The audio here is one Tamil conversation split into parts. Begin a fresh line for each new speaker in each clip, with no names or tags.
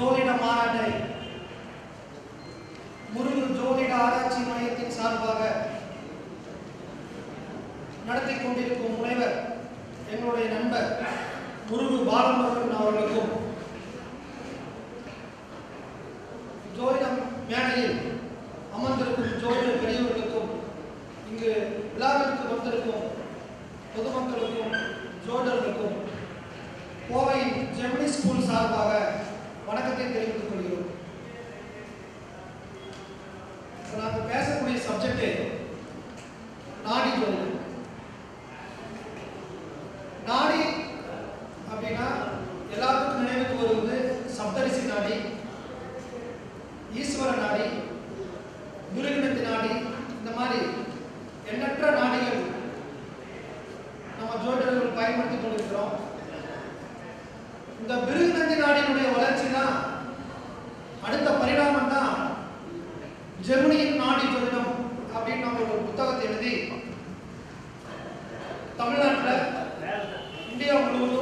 ஜோதிட மாநாட்டை முருகன் ஜோதிட ஆராய்ச்சி மையத்தின் சார்பாக நடத்தி கொண்டிருக்கும் முனைவர் எங்களுடைய நண்பர் முருகு பாலமுருகன் அவர்களுக்கும் ஜோதிடம் மேடையில் அமர்ந்திருக்கும் ஜோதிட பெரியவர்களுக்கும் இங்கு விழாவிற்கு வந்திருக்கும் பொதுமக்களுக்கும் ஜோடர்களுக்கும் கோவை ஜெமினி ஸ்கூல் சார்பாக ஈஸ்வர நாடி துருகிடத்து நாடி இந்த மாதிரி எண்ணற்ற நாடிகள் நம்ம ஜோதிடர்கள் பயன்படுத்தி கொண்டிருக்கிறோம். இந்த பிருகுநந்தி நாடினுடைய வளர்ச்சி தான் அடுத்த பரிணாமம் தான் ஜெர்மனியின் நாடி ஜோதிடம் அப்படின்னு நம்ம ஒரு புத்தகத்தை எழுதி தமிழ்நாட்டில் இந்தியா முழுவதும்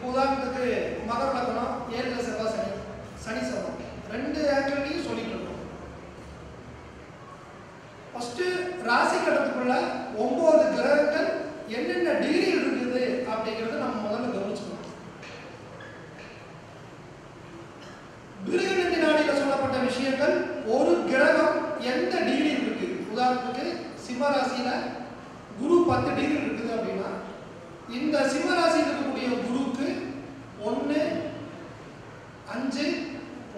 இப்போ உதாரணத்துக்கு மகர லக்னம் ஏழில் செவ்வாய் சனி சனி செவ்வாய். ரெண்டு ஆங்கிள்லையும் சொல்லிட்டு இருக்கோம். ஃபஸ்ட்டு ராசி கடத்துக்குள்ள ஒன்பது கிரகங்கள் என்னென்ன டிகிரி இருக்குது அப்படிங்கிறத நம்ம முதல்ல கவனிச்சுக்கணும். பிருகநந்தி நாடியில் சொல்லப்பட்ட விஷயங்கள் ஒரு கிரகம் எந்த டிகிரி இருக்கு? உதாரணத்துக்கு சிம்ம ராசியில குரு பத்து டிகிரி இருக்குது அப்படின்னா இந்த சிம்மராசியில் இருக்கக்கூடிய குருக்கு ஒன்று அஞ்சு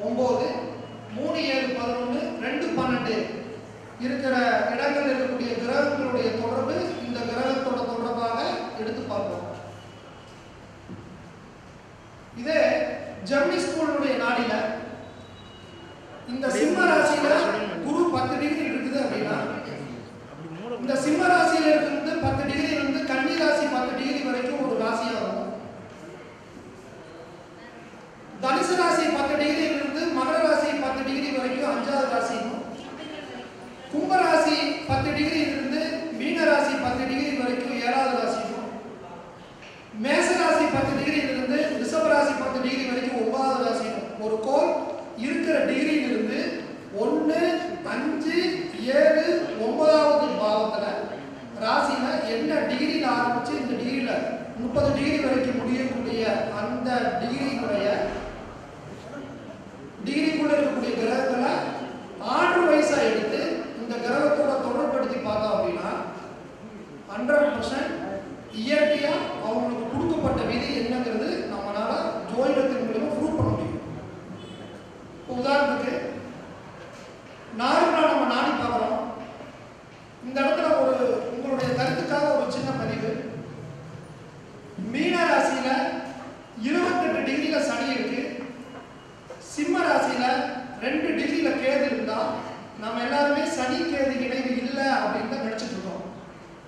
ஒம்பது மூணு ஏழு பதினொன்று ரெண்டு பன்னெண்டு இருக்கிற இடங்களில் இருக்கக்கூடிய கிரகங்களுடைய தொடர்பு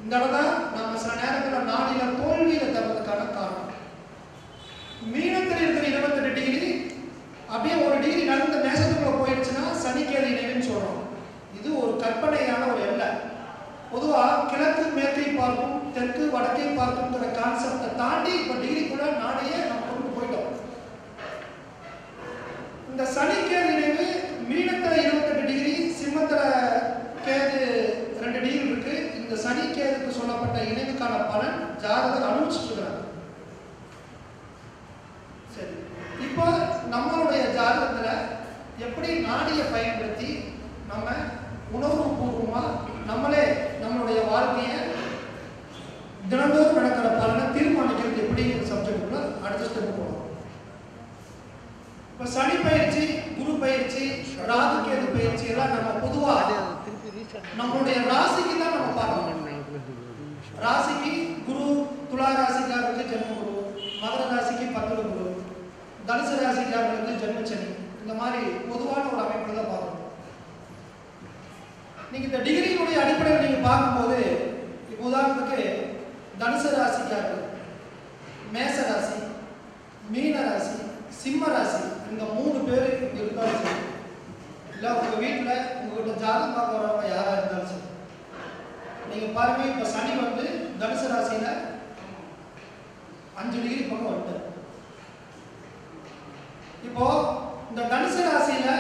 இந்த இடத்துல நம்ம சில நேரத்தில் நாளில இந்த சனி கேதுக்கு சொல்லப்பட்ட இணைவுக்கான பலன் ஜாதகர் அனுபவிச்சுட்டு இருக்கிறாங்க சரி இப்போ நம்மளுடைய ஜாதகத்துல எப்படி நாடியை பயன்படுத்தி நம்ம உணர்வு பூர்வமா நம்மளே நம்மளுடைய வாழ்க்கையை தினந்தோறும் நடக்கிற பலனை தீர்மானிக்கிறது எப்படிங்கிற சப்ஜெக்ட்ல அடுத்த ஸ்டெப் போகலாம் இப்போ சனி பயிற்சி குரு பயிற்சி ராகு கேது பயிற்சி எல்லாம் நம்ம பொதுவா
திருப்பி ரீசெண்ட்
நம்மளுடைய ராசிக்கு தான் நம்ம பார்க்கணும் ராசிக்கு குரு துலா ராசிக்காரர்களுக்கு ஜென்ம குரு மகர ராசிக்கு பத்துல குரு தனுசு ராசிக்காரர்களுக்கு ஜென்மச்சனி. இந்த மாதிரி பொதுவான ஒரு அமைப்பு தான் பார்க்கணும். நீங்க இந்த டிகிரியினுடைய அடிப்படையில் நீங்க பார்க்கும்போது இப்போ உதாரணத்துக்கு தனுசு ராசிக்காரர்கள் மேச ராசி மீன ராசி சிம்ம ராசி இந்த மூணு பேர் இங்க இருந்தாலும் சரி. இல்லை உங்க வீட்டில் உங்ககிட்ட ஜாதகம் பார்க்க வரவங்க யாரா இருந்தாலும் சரி. நீங்க பாருங்க இப்ப சனி வந்து தனுசு ராசியில அஞ்சு டிகிரி பக்கம் வந்துட்டார் இப்போ இந்த தனுசு ராசியில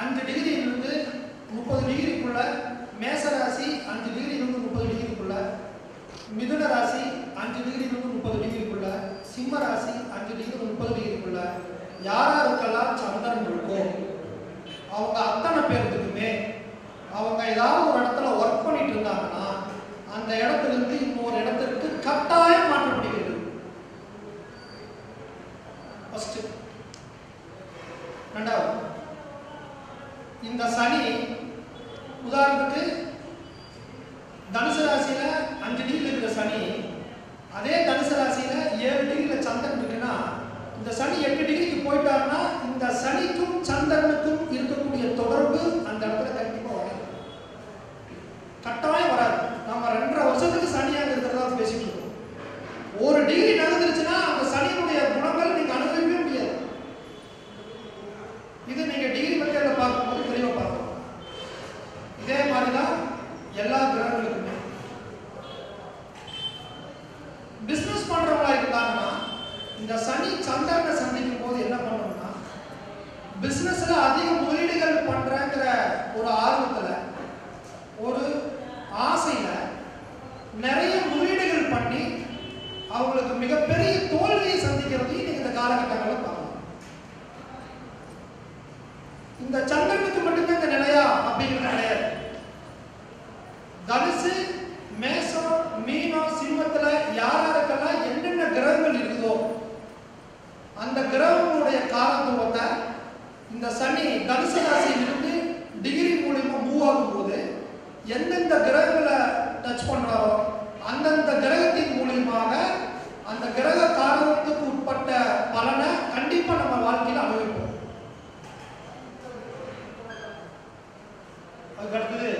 அஞ்சு டிகிரி இருந்து முப்பது டிகிரிக்குள்ள மேச ராசி அஞ்சு டிகிரி இருந்து முப்பது டிகிரிக்குள்ள மிதுன ராசி அஞ்சு டிகிரி இருந்து முப்பது டிகிரிக்குள்ள சிம்ம ராசி அஞ்சு டிகிரி முப்பது டிகிரிக்குள்ள யாராருக்கெல்லாம் சந்திரன் இருக்கோ அவங்க அத்தனை பேர்த்துக்குமே அவங்க ஏதாவது ஒரு இடத்துல ஒர்க் பண்ணிட்டு இருந்தாங்கன்னா அந்த இடத்துல இருந்து இன்னொரு இடத்திற்கு கட்டாயம் மாற்றப்படுகிறது. ஃபர்ஸ்ட் ரெண்டாவது. இந்த சனி உதாரணத்துக்கு தனுசு ராசியில அஞ்சு டிகிரி இருக்கிற சனி அதே தனுசு ராசியில ஏழு டிகிரில சந்திரன் இருக்குன்னா இந்த சனி எட்டு டிகிரிக்கு போயிட்டாருன்னா இந்த சனிக்கும் சந்திரனுக்கும் இருக்கக்கூடிய தொடர்பு அந்த இடத்துல கண்டிப்பா வராது கட்டாயம் வராது நம்ம ரெண்டரை வருஷத்துக்கு சனியாக இருக்கிறதா பேசிட்டு இருக்கோம் ஒரு டிகிரி நகர்ந்துருச்சுன்னா அந்த சனியினுடைய குணங்கள் நீங்க அனுபவிக்கவே முடியாது இது நீங்க டிகிரி மெத்தேடில் பார்க்கும்போது தெளிவாக பார்க்கணும் இதே மாதிரி தான் எல்லா கிரகங்களுக்குமே பிசினஸ் பண்றவங்களா இருந்தாங்கன்னா இந்த சனி சந்திரனை சந்திக்கும் போது என்ன பண்ணணும்னா பிசினஸ்ல அதிக முதலீடுகள் பண்றங்கிற ஒரு ஆர்வத்துல ஒரு ஆசையில நிறைய முதலீடுகள் பண்ணி அவங்களுக்கு மிகப்பெரிய தோல்வியை சந்திக்கிறதையும் நீங்க இந்த காலகட்டங்களில் பார்க்கலாம் இந்த சந்தர்ப்பத்தை மட்டும்தான் இந்த நிலையா அப்படிங்கிறது கிடையாது தனுசு மேசம் மீனம் சிம்மத்துல யார் யாருக்கெல்லாம் என்னென்ன கிரகங்கள் இருக்குதோ அந்த கிரகங்களுடைய காலத்துவத்தை இந்த சனி தனுசு ராசியிலிருந்து டிகிரி மூலியமா மூவ் ஆகும்போது எந்தெந்த கிரகங்களை டச் பண்றாரோ அந்தந்த கிரகத்தின் மூலியமாக அந்த கிரக காரணத்துக்கு உட்பட்ட பலனை கண்டிப்பா நம்ம வாழ்க்கையில அனுபவிப்போம் அதுக்கு அடுத்தது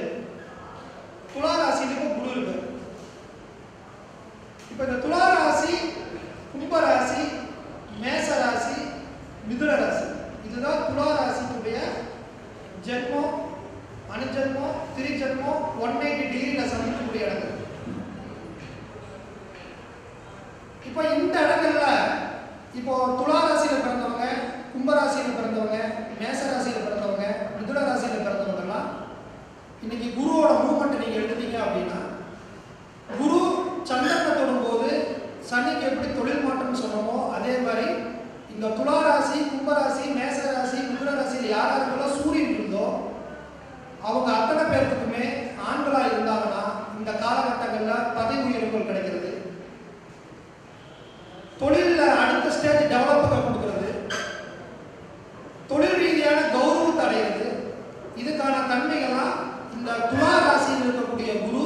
துலா ராசியில இப்போ குரு இருக்கு இப்போ இந்த துலா ராசி கும்ப ராசி மேச ராசி மிதுன ராசி இதுதான் துலா ராசியினுடைய ஜென்மம் அணுஜென்மம் திரிஜென்மம் ஒன் எயிட்டி டிகிரியில் சந்திக்கக்கூடிய இடங்கள் இப்போ இந்த இடங்கள்ல இப்போ துலா ராசியில பிறந்தவங்க கும்ப ராசியில பிறந்தவங்க மேச ராசியில பிறந்தவங்க மிதுன ராசியில பிறந்தவங்கலாம் இன்னைக்கு குருவோட மூமெண்ட் நீங்க எடுத்தீங்க அப்படின்னா குரு சந்திரனை தொடும்போது சனிக்கு எப்படி தொழில் மாற்றம் சொன்னோமோ அதே மாதிரி இந்த துலா ராசி கும்பராசி மேச ராசி மிதுன ராசியில் யார் யாருக்கெல்லாம் சூரியன் இருந்தோ அவங்க அத்தனை பேர்த்துக்குமே ஆண்களா இருந்தாங்கன்னா இந்த காலகட்டங்களில் பதவி உயர்வுகள் கிடைக்கிறது தொழில்ல அடுத்த ஸ்டேஜ் டெவலப்பை கொடுக்கிறது தொழில் ரீதியான கௌரவத்தை அடைகிறது இதுக்கான தன்மைகள்லாம் இந்த துலா ராசியில் இருக்கக்கூடிய குரு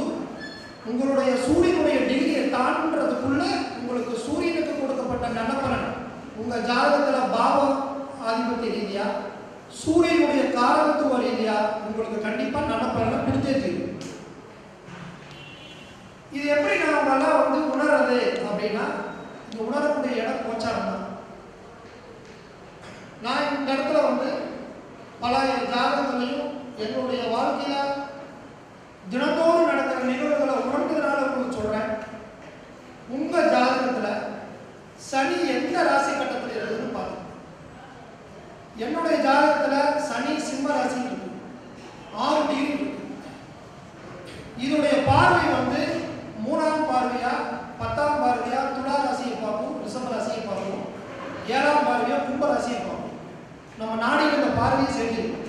உங்களுடைய சூரியனுடைய டிகிரியை தாண்டதுக்குள்ள உங்களுக்கு சூரியனுக்கு கொடுக்கப்பட்ட நலப்பலன் உங்க ஜாதகத்தில் பாவம் ஆதிபத்திய ரீதியா சூரியனுடைய காரகத்துவ ரீதியா உங்களுக்கு கண்டிப்பா நலப்பலனை பிடிச்சே தீரும். இது எப்படி நாம வந்து உணர்றது அப்படின்னா இந்த உணரக்கூடிய இடம் கோச்சாரம் தான். நான் இந்த இடத்துல வந்து பல ஜாதகங்களையும் என்னுடைய வாழ்க்கையில தினந்தோறும் நட நிகழ்வுகளை உணர்ந்ததுனால உங்களுக்கு சொல்றேன் உங்க ஜாதகத்துல சனி எந்த ராசி கட்டத்தில் இருக்குதுன்னு பாருங்க என்னுடைய ஜாதகத்துல சனி சிம்ம ராசி இருக்கு ஆறு டிகிரி இருக்கு இதனுடைய பார்வை வந்து மூணாம் பார்வையா பத்தாம் பார்வையா துலா ராசியை பார்க்கும் ரிஷப ராசியை பார்க்கும் ஏழாம் பார்வையா கும்ப ராசியை பார்க்கும் நம்ம நாடியில் இந்த பார்வையை செஞ்சிருக்கோம்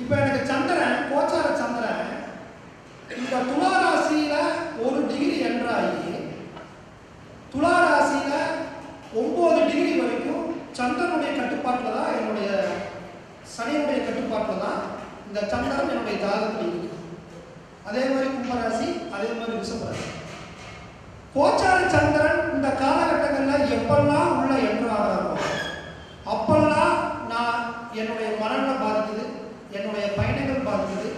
இப்போ எனக்கு சந்திரன் கோச்சார சந்திரன் இந்த துலா ராசியில ஒரு டிகிரி என்றாகி துலா ராசியில ஒன்பது டிகிரி வரைக்கும் சந்திரனுடைய கட்டுப்பாட்டில் தான் என்னுடைய சனியுடைய கட்டுப்பாட்டில் தான் இந்த சந்திரன் என்னுடைய ஜாதகத்தில் இருக்கு. அதே மாதிரி கும்பராசி அதே மாதிரி ரிஷபராசி கோச்சார சந்திரன் இந்த காலகட்டங்களில் எப்பெல்லாம் உள்ள என்று ஆகிறாரோ அப்பெல்லாம் நான் என்னுடைய மனநல பாதிக்குது என்னுடைய பயணங்கள் பாதிக்குது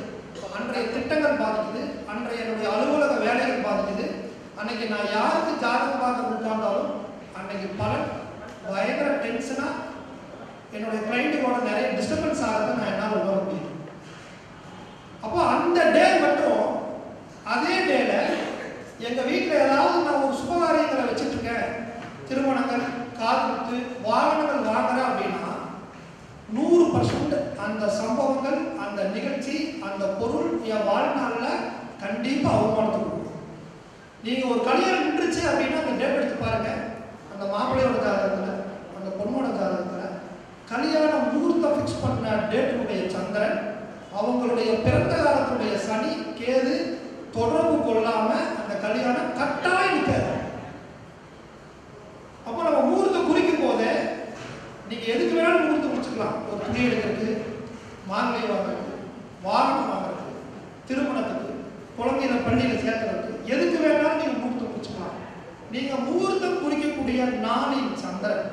அன்றைய திட்டங்கள் பாதிக்குது அன்றைய என்னுடைய அலுவலக வேலைகள் பாதிக்குது. அன்னைக்கு நான் யாருக்கு ஜாதகமாக பார்க்க disturbance happen and now அவங்களுடைய பிறந்த காலத்துடைய சனி கேது தொடர்பு கொள்ளாம அந்த கல்யாணம் கட்டாய் நிற்காது. அப்போ நம்ம முகூர்த்தம் குறிக்கும் போதே நீங்க எதுக்கு வேணாலும் முகூர்த்தம் முடிச்சுக்கலாம். ஒரு துணி எடுக்கிறதுக்கு மாங்கலை வாங்குறதுக்கு வாகனம் வாங்குறது திருமணத்துக்கு குழந்தைகளை பள்ளியில சேர்க்கறதுக்கு எதுக்கு வேணாலும் நீங்க முகூர்த்தம் முடிச்சுக்கலாம். நீங்க முகூர்த்தம் குறிக்கக்கூடிய நாளின் சந்திரன்.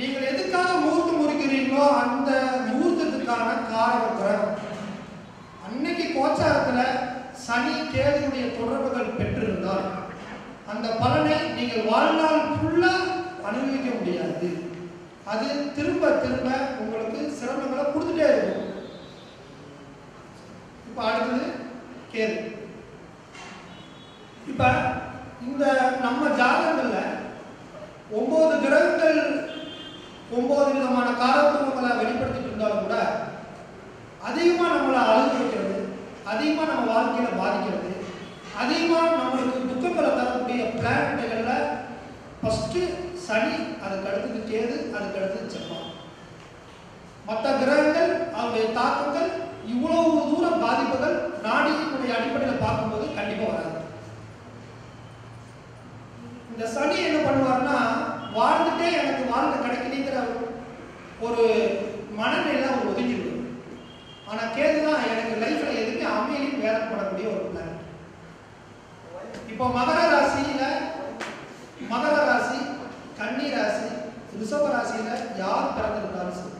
நீங்கள் எதுக்காக முகூர்த்தம் குறிக்கிறீங்களோ அந்த முகூர்த்தத்துக்கான காரக கிரகம். அன்னைக்கு கோச்சாரத்துல சனி கேதுடைய தொடர்புகள் பெற்றிருந்தால் அந்த பலனை நீங்கள் வாழ்நாள் ஃபுல்லா அனுபவிக்க முடியாது. அது திரும்ப திரும்ப உங்களுக்கு சிரமங்களை கொடுத்துட்டே இருக்கும். இப்ப அடுத்தது கேது. இப்ப இந்த நம்ம ஜாதகங்கள்ல ஒன்பது கிரகங்கள் ஒன்பது விதமான காலத்துவங்களை வெளிப்படுத்தி நம்ம வாழ்க்கையில பாதிக்கிறது. அதிகமாக நம்மளுக்கு துக்கங்களை தரக்கூடிய பிளானட்டுகளில் ஃபஸ்ட்டு சனி அதுக்கு அடுத்தது கேது அதுக்கு அடுத்தது செவ்வாய். மற்ற கிரகங்கள் அவருடைய தாக்கங்கள் இவ்வளவு தூர பாதிப்புகள் நாடியினுடைய அடிப்படையில் பார்க்கும்போது கண்டிப்பாக வராது. இந்த சனி என்ன பண்ணுவார்னா வாழ்ந்துட்டே எனக்கு வாழ்ந்து கிடைக்கலைங்கிற ஒரு மனநிலை அவர் ஒதுங்கிடுவார். ஆனால் கேது தான் இப்போ மகர ராசியில மகர ராசி கன்னி ராசி ரிஷப ராசியில யார் பிறந்திருந்தாலும் சரி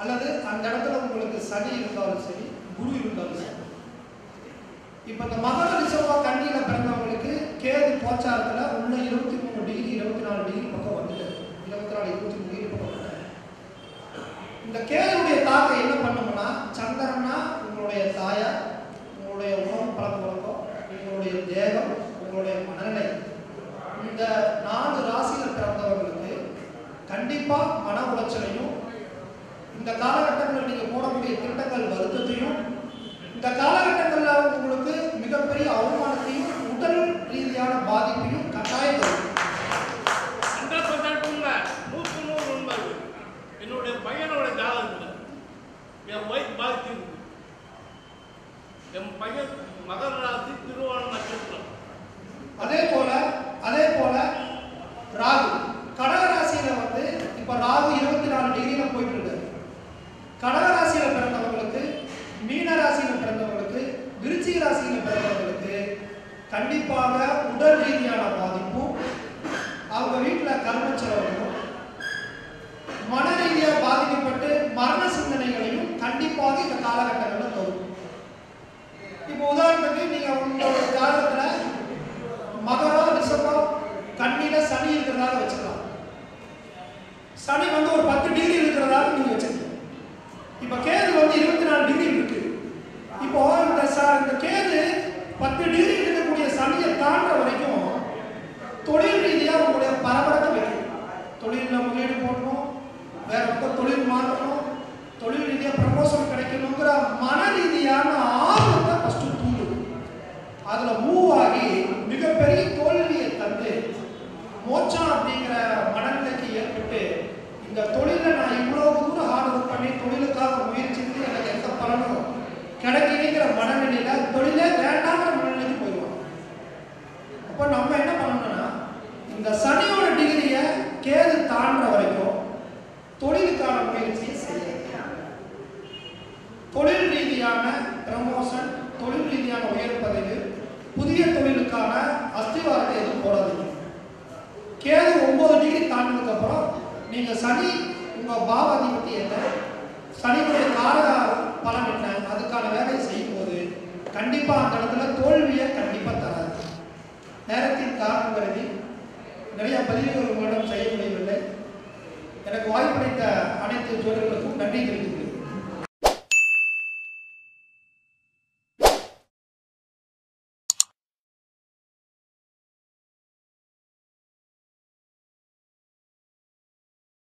அல்லது அந்த இடத்துல உங்களுக்கு சனி இருந்தாலும் சரி குரு இருந்தாலும் சரி இப்ப இந்த மகர ரிஷப கன்னியில பிறந்தவங்களுக்கு கேது கோச்சாரத்துல உள்ள இருபத்தி மூணு டிகிரி இருபத்தி நாலு டிகிரி பக்கம் வந்துட்டு இருபத்தி நாலு இருபத்தி மூணு டிகிரி பக்கம் வந்துட்டாரு. இந்த கேதுடைய தாக்கம் என்ன பண்ணும்னா சந்திரன்னா உங்களுடைய தாயார் உங்களுடைய மனநிலை. இந்த நான்கு ராசியில் பிறந்தவர்களுக்கு கண்டிப்பா மன உளைச்சலையும் இந்த காலகட்டங்களில் நீங்க போடக்கூடிய திட்டங்கள் வருத்தத்தையும் இந்த காலகட்டங்களில் உங்களுக்கு மிகப்பெரிய அவமானத்தையும் உடல் ரீதியான பாதிப்பையும் கட்டாயம்
உண்மை என்னுடைய பையனோட ஜாதகத்தில் என் ஒய்ஃப் பாதிச்சிருக்கு என் பையன்
டிகிரி தாண்டினதுக்கு அப்புறம் நீங்க சனி உங்க பாவாதிபதி என்ன சனியுடைய காரக பலன் என்ன? அதுக்கான வேலையை செய்யும் போது கண்டிப்பா அந்த இடத்துல தோல்வியை கண்டிப்பா தராது. நேரத்தின் காரணம் கருதி நிறைய பதிவுகள் உங்களிடம் செய்ய முடியவில்லை. எனக்கு வாய்ப்பளித்த அனைத்து ஜோதிடர்களுக்கும் நன்றி தெரிவித்துக்